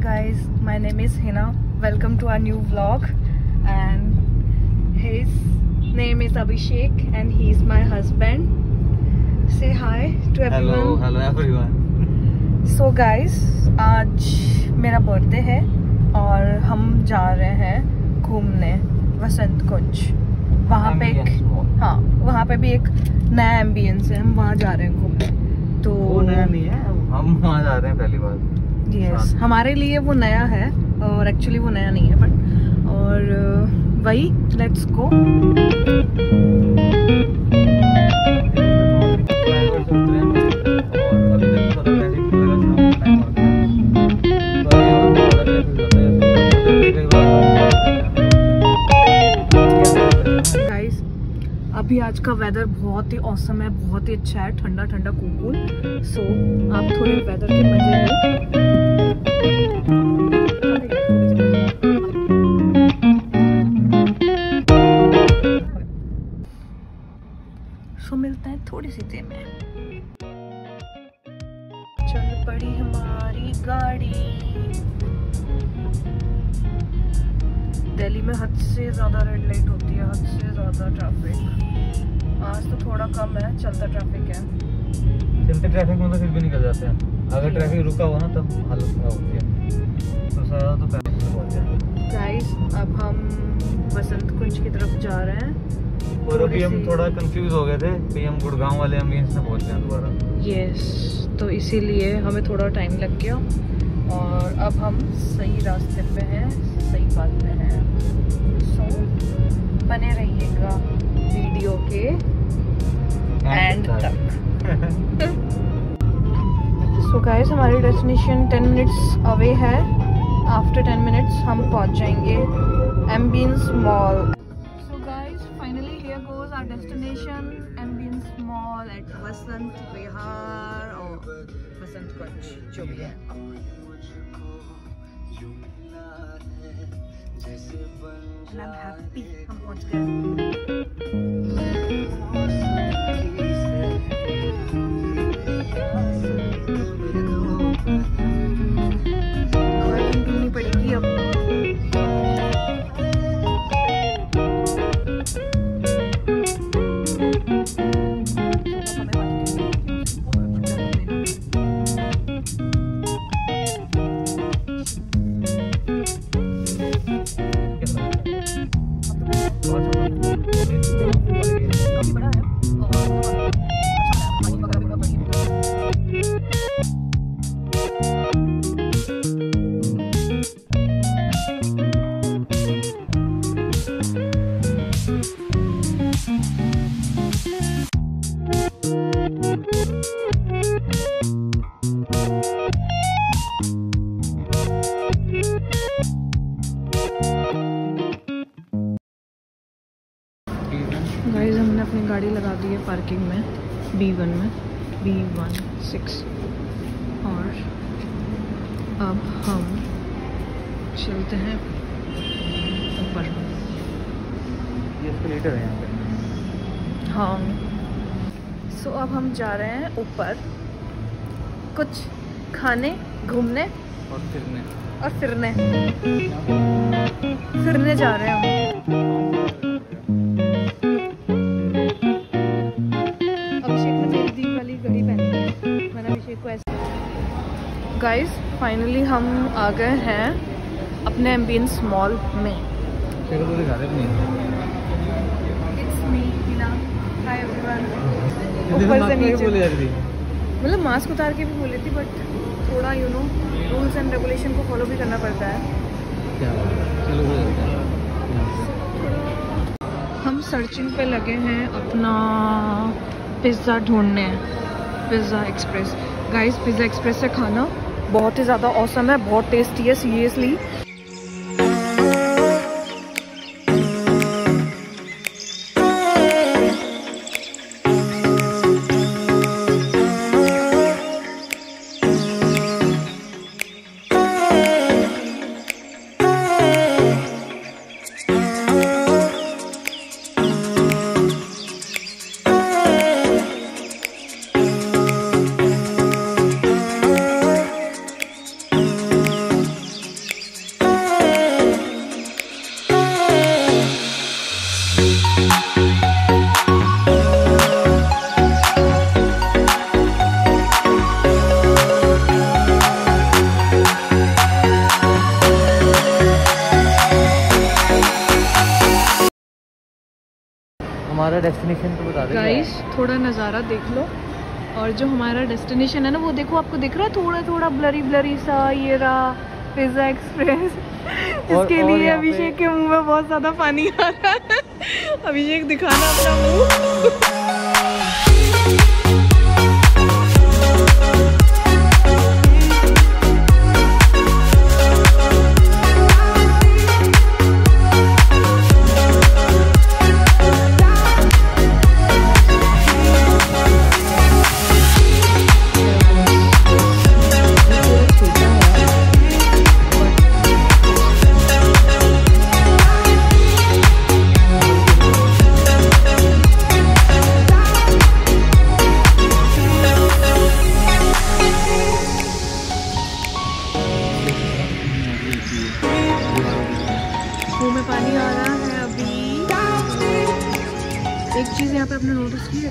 guys, my name is Hina. Welcome to our new vlog and his name is Abhishek and he's my husband. Say hi to everyone. Hello hello everyone So guys, आज मेरा birthday है और हम जा रहे हैं घूमने वसंत कुंज वहाँ पे एक हाँ वहाँ पे भी एक नया एम्बियंस है हम वहाँ जा रहे हैं घूमने तो वो नया नहीं है हम वहाँ जा रहे हैं पहली बार यस हमारे लिए वो नया है और एक्चुअली वो नया नहीं है बट और वही लेट्स गो अभी आज का वेदर बहुत ही औसम है, बहुत ही अच्छा है, ठंडा ठंडा कूल सो आप थोड़े वेदर के मज़े लो। हैं थोड़ी सी देर में। चल पड़ी हमारी गाड़ी। दिल्ली में हद से ज़्यादा रेड लाइट होती है हद से ज़्यादा ट्रैफ़िक आज तो थोड़ा कम है चलता ट्रैफ़िक है। चलते ट्रैफ़िक में तो फिर भी निकल जाते हैं। अगर ट्रैफ़िक रुका हुआ ना तब हालत खराब होती है। तो सारा तो से गाइस अब हम बसंत कुंज की तरफ़ जा रहे हैं। और अभी हम थोड़ा कंफ्यूज हो गए थे कि हम गुड़गांव वाले एम्बियंस में पहुँच गए दोबारा। यस तो इसीलिए हमें थोड़ा टाइम लग गया। और अब हम सही रास्ते पे हैं सही बात पे हैं। सो so, बने रहिएगा वीडियो के एंड तक। सो गाइस so हमारी डेस्टिनेशन 10 मिनट्स अवे है। आफ्टर 10 मिनट्स हम पहुँच जाएँगे Ambience mall so guys finally here goes our destination Ambience mall at Vasant Vihar और वसंत कुंज जो भी है। And I'm happy हम पहुँच गए और गाइस हमने अपनी गाड़ी लगा दी है पार्किंग में बी वन में बी वन सिक्स और अब हम चलते हैं ऊपर। ये एस्केलेटर है यहाँ हाँ। सो अब हम जा रहे हैं ऊपर। कुछ खाने घूमने और फिरने। और फिरने। फिरने जा रहे हैं हम। ऐसे गाइस फाइनली हम आ गए हैं अपने एम्बियंस मॉल में. चलो दिखा दे अपनी इट्स मी हाय एवरीवन ऊपर से नीचे। बोले यार दी मतलब मास्क उतार के भी बोले थी बट थोड़ा you know rules and regulation को फॉलो भी करना पड़ता है. हम सर्चिंग पे लगे हैं अपना पिज़्ज़ा ढूँढने pizza express guys pizza express से खाना। बहुत ही ज़्यादा औसम है बहुत टेस्टी है सीरियसली हमारा डेस्टिनेशन तो बता दे गाइस थोड़ा नज़ारा देख लो। और जो हमारा डेस्टिनेशन है ना वो देखो आपको दिख रहा है थोड़ा थोड़ा ब्लरी ब्लरी सा ये रहा पिज़्ज़ा एक्सप्रेस इसके और लिए अभिषेक के मुँह में बहुत ज़्यादा पानी आ रहा है। अभिषेक दिखाना अपना मुँह मुँह।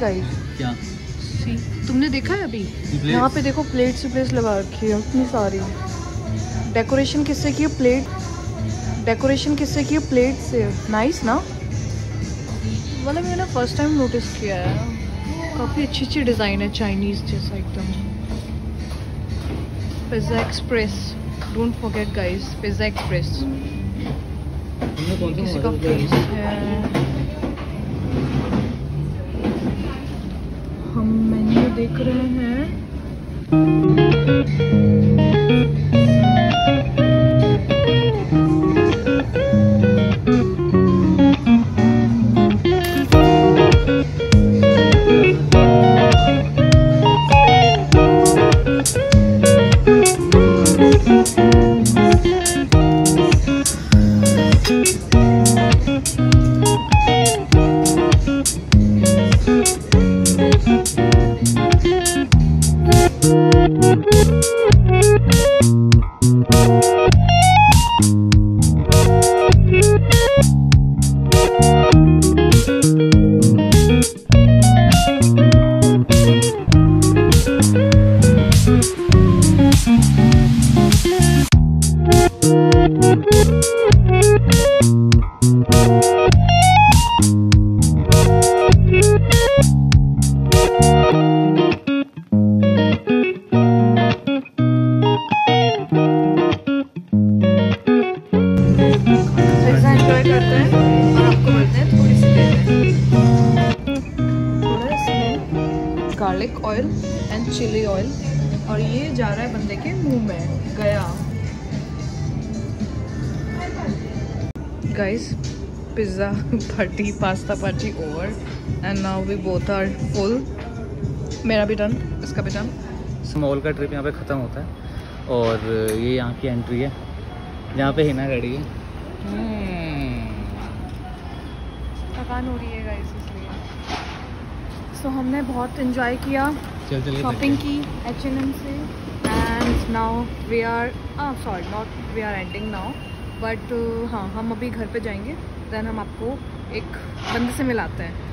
गाइस क्या? सी तुमने देखा है अभी? यहाँ पे देखो प्लेट से प्लेट लगा रखी है इतनी सारी। डेकोरेशन किससे की प्लेट डेकोरेशन किससे की प्लेट से। नाइस ना? मतलब मैंने फ़र्स्ट टाइम नोटिस किया है। काफ़ी अच्छी अच्छी डिज़ाइन है चाइनीज़ जैसा एकदम। Pizza express don't forget guys pizza express किसी का फेस है हम मेन्यू देख रहे हैं। Garlic oil and chilli oil और ये जा रहा है बंदे के मुँह में गया। Guys pizza party pasta party over and now we both are full मेरा भी डन इसका भी डन मॉल का ट्रिप यहाँ पे ख़त्म होता है। और ये यहाँ की एंट्री है। यहाँ पे हिना रेडी है। थकान हो रही है गाइस इसलिए। सो so, हमने बहुत इन्जॉय किया शॉपिंग की एच एन एम से and now we are sorry not we are ending now but हाँ हम अभी घर पे जाएँगे. देन हम आपको एक बंदे से मिलाते हैं.